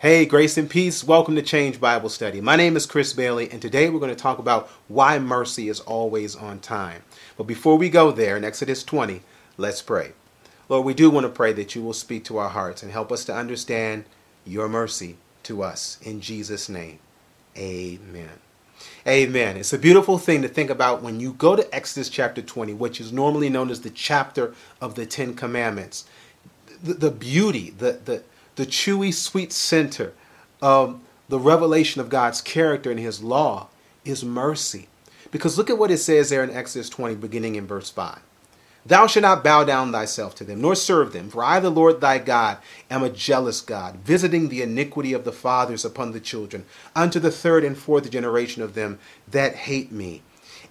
Hey, grace and peace. Welcome to Change Bible Study. My name is Chris Bailey, and today we're going to talk about why mercy is always on time. But before we go there, in Exodus 20, let's pray. Lord, we do want to pray that you will speak to our hearts and help us to understand your mercy to us. In Jesus' name, amen. Amen. It's a beautiful thing to think about when you go to Exodus chapter 20, which is normally known as the chapter of the Ten Commandments. The, the beauty, the, the, the chewy, sweet center of the revelation of God's character and His law is mercy. Because look at what it says there in Exodus 20, beginning in verse 5. Thou shalt not bow down thyself to them, nor serve them, for I, the Lord thy God, am a jealous God, visiting the iniquity of the fathers upon the children, unto the third and fourth generation of them that hate me,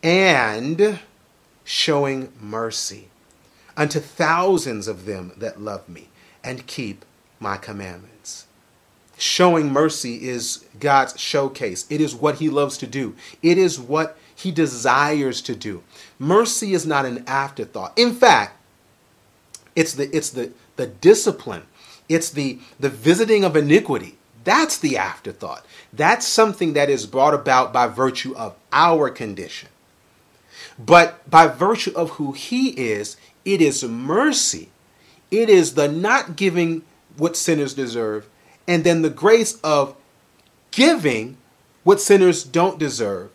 and showing mercy unto thousands of them that love me, and keep my commandments. Showing mercy is God's showcase. It is what he loves to do. It is what he desires to do. Mercy is not an afterthought. In fact, it's the it's the the discipline. It's the the visiting of iniquity. That's the afterthought. That's something that is brought about by virtue of our condition. But by virtue of who he is, it is mercy. It is the not giving what sinners deserve, and then the grace of giving what sinners don't deserve.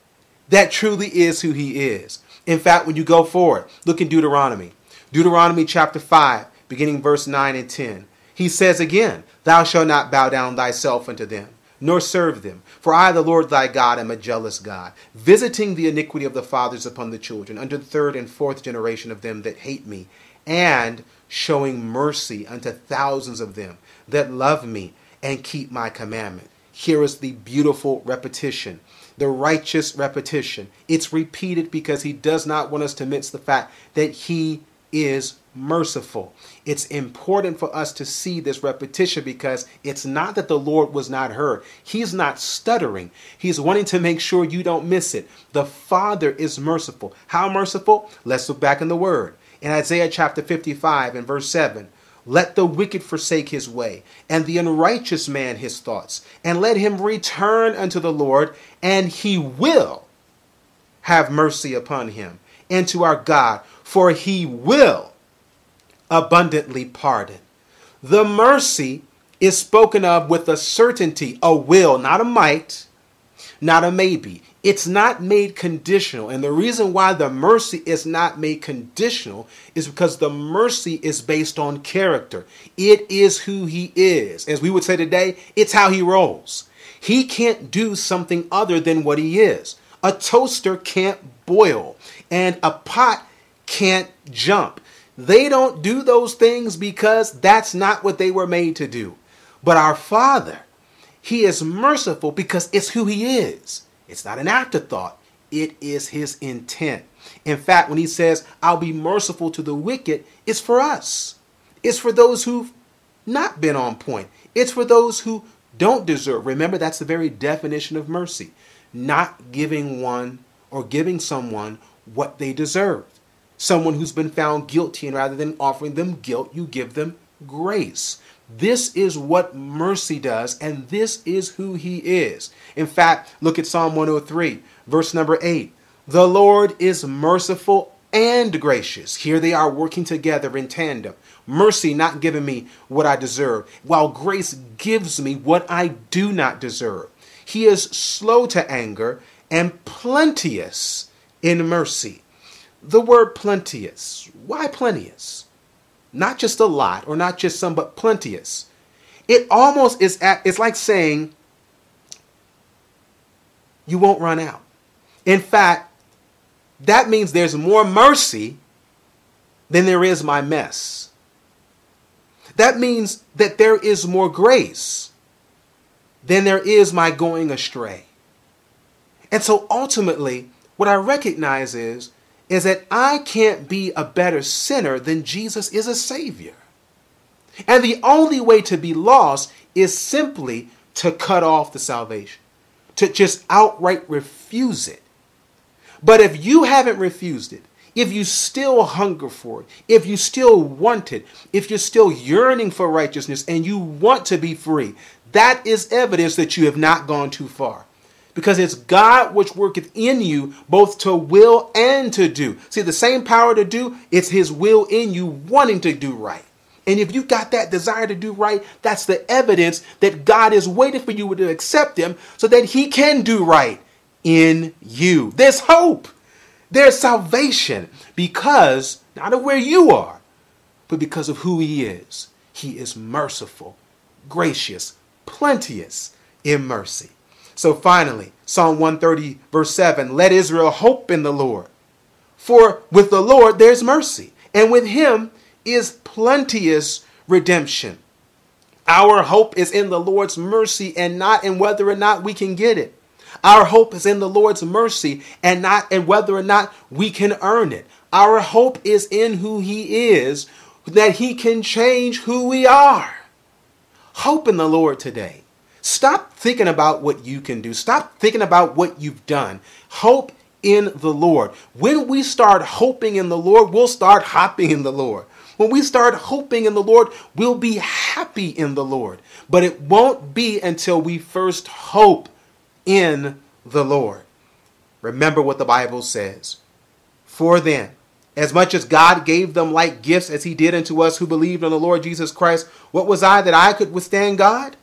That truly is who he is. In fact, when you go forward, look in Deuteronomy. Deuteronomy chapter 5, beginning verse 9 and 10. He says again, Thou shalt not bow down thyself unto them, nor serve them. For I, the Lord thy God, am a jealous God, visiting the iniquity of the fathers upon the children, unto the third and fourth generation of them that hate me, and showing mercy unto thousands of them that love me and keep my commandment. Here is the beautiful repetition, the righteous repetition. It's repeated because he does not want us to miss the fact that he is merciful. It's important for us to see this repetition because it's not that the Lord was not heard. He's not stuttering. He's wanting to make sure you don't miss it. The Father is merciful. How merciful? Let's look back in the Word in Isaiah chapter 55 and verse 7. Let the wicked forsake his way, and the unrighteous man his thoughts, and let him return unto the Lord, and he will have mercy upon him, and to our God, for he will abundantly pardon. The mercy is spoken of with a certainty, a will, not a might, not a maybe. It's not made conditional. And the reason why the mercy is not made conditional is because the mercy is based on character. It is who he is. As we would say today, it's how he rolls. He can't do something other than what he is. A toaster can't boil, and a pot can't jump. They don't do those things because that's not what they were made to do. But our Father, He is merciful because it's who He is. It's not an afterthought, it is his intent. In fact, when he says, I'll be merciful to the wicked, it's for us. It's for those who've not been on point. It's for those who don't deserve. Remember, that's the very definition of mercy not giving one or giving someone what they deserve. Someone who's been found guilty, and rather than offering them guilt, you give them grace. This is what mercy does, and this is who he is. In fact, look at Psalm 103, verse number 8. The Lord is merciful and gracious. Here they are working together in tandem. Mercy not giving me what I deserve, while grace gives me what I do not deserve. He is slow to anger and plenteous in mercy. The word plenteous. Why plenteous? Not just a lot or not just some, but plenteous. It almost is at, it's like saying you won't run out. In fact, that means there's more mercy than there is my mess. That means that there is more grace than there is my going astray. And so ultimately, what I recognize is is that I can't be a better sinner than Jesus is a Savior. And the only way to be lost is simply to cut off the salvation, to just outright refuse it. But if you haven't refused it, if you still hunger for it, if you still want it, if you're still yearning for righteousness and you want to be free, that is evidence that you have not gone too far. Because it's God which worketh in you both to will and to do. See, the same power to do, it's His will in you wanting to do right. And if you've got that desire to do right, that's the evidence that God is waiting for you to accept Him so that He can do right in you. There's hope. There's salvation because not of where you are, but because of who He is. He is merciful, gracious, plenteous in mercy. So finally, Psalm 130, verse 7 let Israel hope in the Lord. For with the Lord there's mercy, and with him is plenteous redemption. Our hope is in the Lord's mercy and not in whether or not we can get it. Our hope is in the Lord's mercy and not in whether or not we can earn it. Our hope is in who He is, that He can change who we are. Hope in the Lord today. Stop thinking about what you can do. Stop thinking about what you've done. Hope in the Lord. When we start hoping in the Lord, we'll start hopping in the Lord. When we start hoping in the Lord, we'll be happy in the Lord. But it won't be until we first hope in the Lord. Remember what the Bible says. For then, as much as God gave them like gifts as he did unto us who believed on the Lord Jesus Christ, what was I that I could withstand God?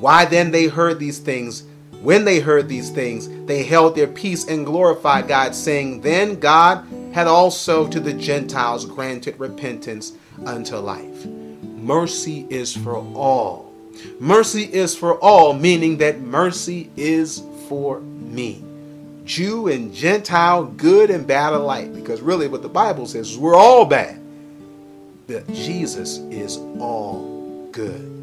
Why then they heard these things, when they heard these things, they held their peace and glorified God, saying, Then God had also to the Gentiles granted repentance unto life. Mercy is for all. Mercy is for all, meaning that mercy is for me. Jew and Gentile, good and bad alike. Because really, what the Bible says is we're all bad. But Jesus is all good.